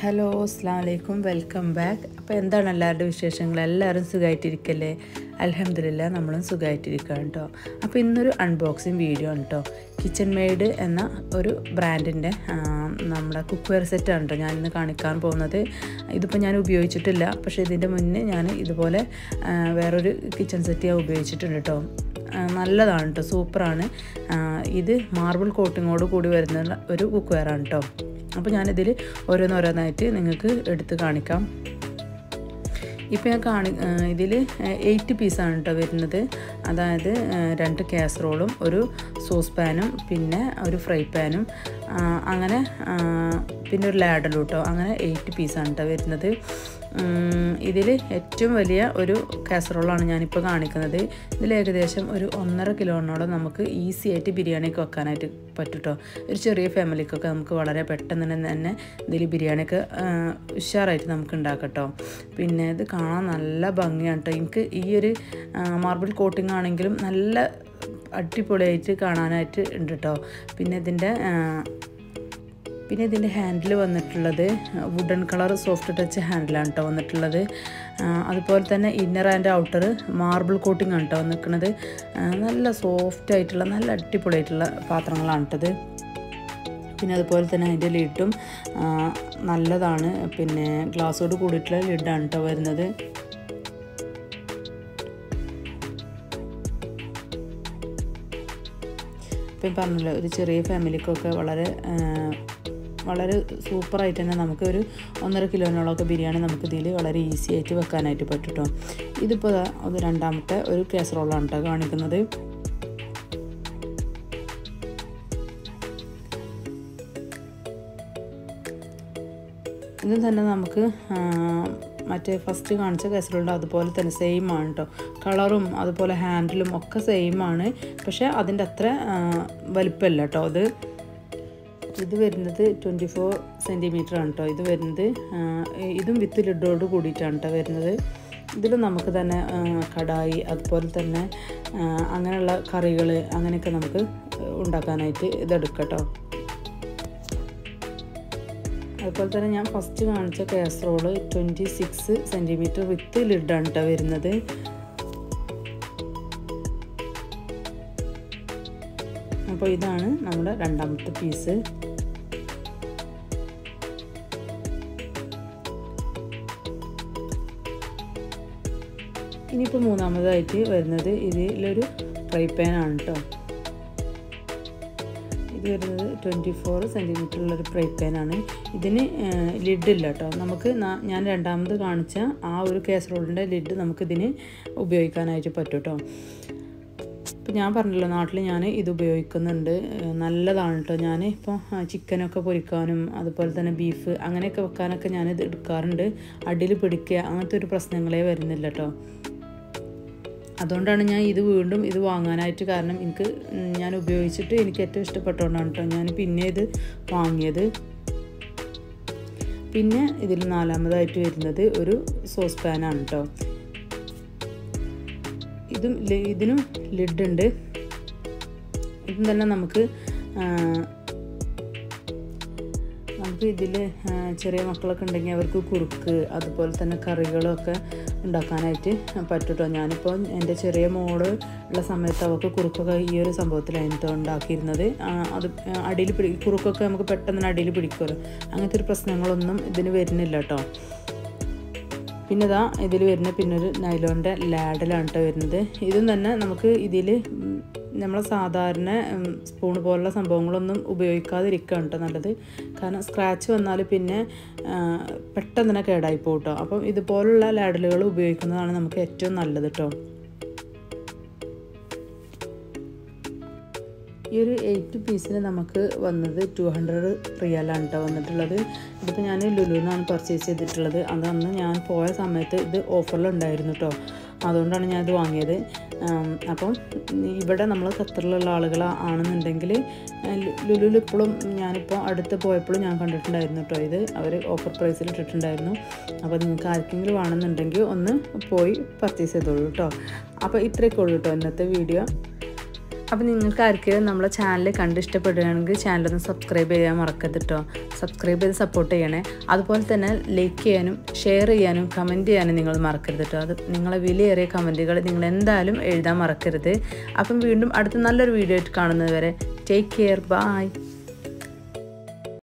Hello അസ്സാം വലൈക്കും welcome back അപ്പോൾ എന്താണ് എല്ലാവരുടെ വിശേഷങ്ങൾ? എല്ലാവരും സുഖമായിട്ടിരിക്കല്ലേ അലഹമില്ല നമ്മളും സുഖമായിട്ടിരിക്കുകയാണ് കേട്ടോ. അപ്പോൾ ഇന്നൊരു അൺബോക്സിങ് വീഡിയോ ആണ് കേട്ടോ. കിച്ചൺ മെയ്ഡ് എന്ന ഒരു ബ്രാൻഡിന്റെ നമ്മുടെ കുക്ക് വെയർ ആണ് കേട്ടോ ഞാനിന്ന് കാണിക്കാൻ പോകുന്നത്. ഇതിപ്പോൾ ഞാൻ ഉപയോഗിച്ചിട്ടില്ല. പക്ഷേ ഇതിന്റെ മുന്നേ ഞാൻ ഇതുപോലെ വേറൊരു കിച്ചൺ സെറ്റ് ഞാൻ ഉപയോഗിച്ചിട്ടുണ്ട് കേട്ടോ. നല്ലതാണ് കേട്ടോ. സൂപ്പറാണ് ഇത് മാർബിൾ കോട്ടിങ്ങോട് കൂടി വരുന്ന ഒരു കുക്ക് വെയർ ആണ് കേട്ടോ. അപ്പോൾ ഞാനിതിൽ ഓരോന്നോരോന്നായിട്ട് നിങ്ങൾക്ക് എടുത്ത് കാണിക്കാം. ഇപ്പോൾ ഞാൻ കാണി ഇതിൽ എയ്റ്റ് പീസാണ് കേട്ടോ വരുന്നത്. അതായത് രണ്ട് കാസറോളും ഒരു സോസ് പാനും പിന്നെ ഒരു ഫ്രൈ പാനും അങ്ങനെ പിന്നെ ഒരു ലാഡലും കേട്ടോ അങ്ങനെ എയ്റ്റ് പീസാണ് കേട്ടോ വരുന്നത്. ഇതിൽ ഏറ്റവും വലിയ ഒരു കാസറോളാണ് ഞാനിപ്പോൾ കാണിക്കുന്നത്. ഇതിൽ ഏകദേശം ഒരു ഒന്നര കിലോനോളം നമുക്ക് ഈസി ആയിട്ട് ബിരിയാണിയൊക്കെ വെക്കാനായിട്ട് പറ്റുട്ടോ. ഒരു ചെറിയ ഫാമിലിക്കൊക്കെ നമുക്ക് വളരെ പെട്ടെന്ന് തന്നെ ഇതിൽ ബിരിയാണിയൊക്കെ ഉഷാറായിട്ട് നമുക്ക് ഉണ്ടാക്കട്ടോ. പിന്നെ ഇത് കാണാൻ നല്ല ഭംഗിയാണ് കേട്ടോ എനിക്ക് ഈ ഒരു മാർബിൾ കോട്ടിംഗ് ആണെങ്കിലും നല്ല അടിപൊളിയായിട്ട് കാണാനായിട്ട് ഉണ്ട് കേട്ടോ പിന്നെ ഇതിന്റെ പിന്നെ ഇതിന്റെ ഹാൻഡിൽ വന്നിട്ടുള്ളത് വുഡൻ കളർ സോഫ്റ്റ് ടച്ച് ഹാൻഡിലാണ് കേട്ടോ വന്നിട്ടുള്ളത്. അതുപോലെ തന്നെ inner and outer marble coating ആണ് കേട്ടോ വന്നിരിക്കുന്നത്. നല്ല സോഫ്റ്റ് ആയിട്ടുള്ള നല്ല അടിപൊളിയായിട്ടുള്ള പാത്രങ്ങളാണ് കേട്ടത് പിന്നെ അതുപോലെ തന്നെ അതിന്റെ ലിഡും നല്ലതാണ്. പിന്നെ ഗ്ലാസ്സോട് കൂടിയിട്ടുള്ള ലിഡാണ് കേട്ടോ വരുന്നത്. പറഞ്ഞല്ലോ ഒരു ചെറിയ ഫാമിലിക്കൊക്കെ വളരെ വളരെ സൂപ്പറായിട്ട് തന്നെ നമുക്ക് ഒരു ഒന്നര കിലോനോളമൊക്കെ ബിരിയാണി നമുക്ക് ഇതിൽ വളരെ ഈസി ആയിട്ട് വെക്കാനായിട്ട് പറ്റും കേട്ടോ ഇതിപ്പോൾ രണ്ടാമത്തെ ഒരു കാസറോളാണ് കേട്ടോ കാണിക്കുന്നത്. ഇതും തന്നെ നമുക്ക് മറ്റേ ഫസ്റ്റ് കാണിച്ച കേസറോളിന്റെ അതുപോലെ തന്നെ സെയിം ആണ് കേട്ടോ കളറും അതുപോലെ ഹാൻഡിലും ഒക്കെ സെയിം ആണ്. പക്ഷേ അതിന്റെ അത്ര വലിപ്പമല്ല കേട്ടോ അത്. ഇത് വരുന്നത് ട്വന്റി ഫോർ സെന്റിമീറ്റർ ആണ് കേട്ടോ ഇത് വരുന്നത് ഇതും വിത്ത് ലിഡോട് കൂടിയിട്ടാണ് കേട്ടോ വരുന്നത്. ഇതിൽ നമുക്ക് തന്നെ കടായി അതുപോലെ തന്നെ അങ്ങനെയുള്ള കറികൾ അങ്ങനെയൊക്കെ നമുക്ക് ഉണ്ടാക്കാനായിട്ട് ഇതെടുക്കാം കേട്ടോ അതുപോലെ തന്നെ ഞാൻ ഫസ്റ്റ് കാണിച്ച casserole twenty six centimetre with ലിഡാണ് കേട്ടോ വരുന്നത്. അപ്പോൾ ഇതാണ് നമ്മുടെ രണ്ടാമത്തെ പീസ്. ഇനിയിപ്പോൾ മൂന്നാമതായിട്ട് വരുന്നത് ഇതിലൊരു ഫ്രൈ പാൻ ആണ് കേട്ടോ. ഇത് വരുന്നത് ട്വന്റി ഫോർ സെന്റിമീറ്ററുള്ളൊരു ഫ്രൈ പാൻ പാനാണ് ഇതിന് ലിഡില്ല കേട്ടോ. നമുക്ക് ഞാൻ രണ്ടാമത് കാണിച്ച ആ ഒരു കേസറോളിന്റെ ലിഡ് നമുക്കിതിന് ഉപയോഗിക്കാനായിട്ട് പറ്റും കേട്ടോ. ഇപ്പം ഞാൻ പറഞ്ഞല്ലോ നാട്ടിൽ ഞാൻ ഇത് ഉപയോഗിക്കുന്നുണ്ട്. നല്ലതാണ് കേട്ടോ ഞാൻ ഇപ്പോൾ ചിക്കനൊക്കെ പൊരിക്കാനും അതുപോലെ തന്നെ ബീഫ് അങ്ങനെയൊക്കെ വെക്കാനൊക്കെ ഞാൻ ഇത് എടുക്കാറുണ്ട്. അടിയിൽ പിടിക്കുക അങ്ങനത്തെ ഒരു പ്രശ്നങ്ങളേ വരുന്നില്ല കേട്ടോ അതുകൊണ്ടാണ് ഞാൻ ഇത് വീണ്ടും ഇത് വാങ്ങാനായിട്ട് കാരണം എനിക്ക് ഞാൻ ഉപയോഗിച്ചിട്ട് എനിക്ക് ഏറ്റവും ഇഷ്ടപ്പെട്ടതുകൊണ്ടാണ് കേട്ടോ ഞാൻ പിന്നെ ഇത് വാങ്ങിയത്. പിന്നെ ഇതിൽ നാലാമതായിട്ട് വരുന്നത് ഒരു സോസ് പാനാണ് കേട്ടോ ഇതും ഇതിലും ലിഡ് ഉണ്ട്. ഇതും തന്നെ നമുക്ക് നമുക്ക് ഇതിൽ ചെറിയ മക്കളൊക്കെ ഉണ്ടെങ്കിൽ അവർക്ക് കുറുക്ക് അതുപോലെ തന്നെ കറികളൊക്കെ ഉണ്ടാക്കാനായിട്ട് പറ്റൂട്ടോ. ഞാനിപ്പോൾ എന്റെ ചെറിയ മോൾ ഉള്ള സമയത്ത് അവൾക്ക് കുറുക്കൊക്കെ ഈ ഒരു സംഭവത്തിലായിരുന്നു ഉണ്ടാക്കിയിരുന്നത്. അത് അടിയിൽ പിടി കുറുക്കൊക്കെ നമുക്ക് പെട്ടെന്ന് അടിയിൽ പിടിക്കുമല്ലോ. അങ്ങനത്തെ ഒരു പ്രശ്നങ്ങളൊന്നും ഇതിന് വരുന്നില്ല കേട്ടോ പിന്നെ ഇതാ ഇതിൽ വരുന്ന പിന്നെ ഒരു നൈലോണിന്റെ ലാഡലാണ് കേട്ടോ വരുന്നത്. ഇതും തന്നെ നമുക്ക് ഇതിൽ നമ്മൾ സാധാരണ സ്പൂൺ പോലുള്ള സംഭവങ്ങളൊന്നും ഉപയോഗിക്കാതിരിക്കുകയാണ് കേട്ടോ നല്ലത്. കാരണം സ്ക്രാച്ച് വന്നാൽ പിന്നെ പെട്ടെന്ന് തന്നെ കേടായി പോകും കേട്ടോ അപ്പം ഇതുപോലുള്ള ലാഡലുകൾ ഉപയോഗിക്കുന്നതാണ് നമുക്ക് ഏറ്റവും നല്ലത് കേട്ടോ ഈ ഒരു എയ്റ്റ് പീസിന് നമുക്ക് വന്നത് ടു ഹൺഡ്രഡ് റിയാലാണ് കേട്ടോ വന്നിട്ടുള്ളത്. ഇതിപ്പോൾ ഞാൻ ലുലുന്നാണ് പർച്ചേസ് ചെയ്തിട്ടുള്ളത്. അതന്ന് ഞാൻ പോയ സമയത്ത് ഇത് ഓഫറിലുണ്ടായിരുന്നു കേട്ടോ അതുകൊണ്ടാണ് ഞാനിത് വാങ്ങിയത്. അപ്പം ഇവിടെ നമ്മൾ ഖത്തറിലുള്ള ആളുകളാണെന്നുണ്ടെങ്കിൽ ആണെന്നുണ്ടെങ്കിൽ ഇപ്പോഴും ഞാനിപ്പോൾ അടുത്ത് പോയപ്പോഴും ഞാൻ കണ്ടിട്ടുണ്ടായിരുന്നു കേട്ടോ ഇത്. അവർ ഓഫർ പ്രൈസിൽ ഇട്ടിട്ടുണ്ടായിരുന്നു. അപ്പോൾ നിങ്ങൾക്ക് ആർക്കെങ്കിലും വേണമെന്നുണ്ടെങ്കിൽ ഒന്ന് പോയി പർച്ചേസ് ചെയ്തോളൂ കേട്ടോ അപ്പോൾ ഇത്രയൊക്കെ ഉള്ളൂ കേട്ടോ ഇന്നത്തെ വീഡിയോ അപ്പോൾ നിങ്ങൾക്ക് ആർക്കെങ്കിലും നമ്മളെ ചാനൽ കണ്ട് ഇഷ്ടപ്പെടുകയാണെങ്കിൽ ചാനലൊന്ന് സബ്സ്ക്രൈബ് ചെയ്യാൻ മറക്കരുത് കേട്ടോ സബ്സ്ക്രൈബ് ചെയ്ത് സപ്പോർട്ട് ചെയ്യണേ. അതുപോലെ തന്നെ ലൈക്ക് ചെയ്യാനും ഷെയർ ചെയ്യാനും കമന്റ് ചെയ്യാനും നിങ്ങൾ മറക്കരുത് കേട്ടോ അത് നിങ്ങളെ വിലയേറിയ കമന്റുകൾ നിങ്ങൾ എന്തായാലും എഴുതാൻ മറക്കരുത്. അപ്പം വീണ്ടും അടുത്ത നല്ലൊരു വീഡിയോ ആയിട്ട് കാണുന്നത് വരെ ടേക്ക് കെയർ ബൈ